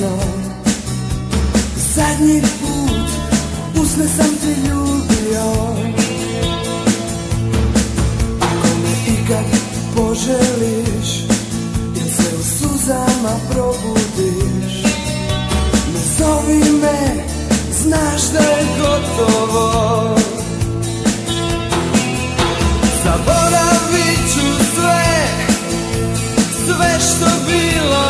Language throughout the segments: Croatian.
njoj Zadnji put usne sam te ljubio. Ako me ikad poželiš Jer se u suzama probudiš. Ne zovi me, znaš da je gotovo. Zaboravit ću sve, sve što bilo.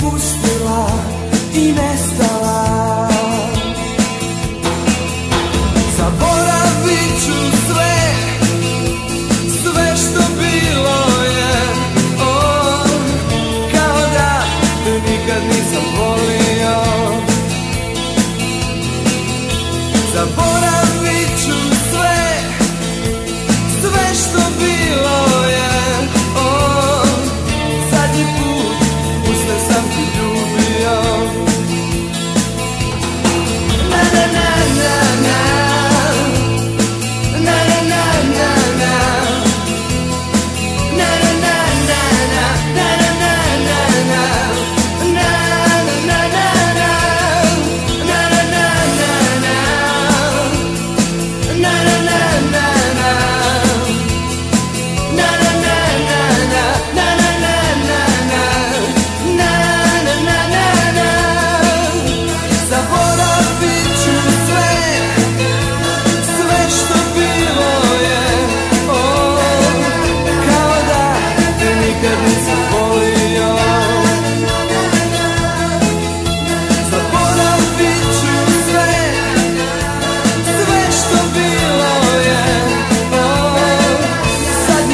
pustila i nestala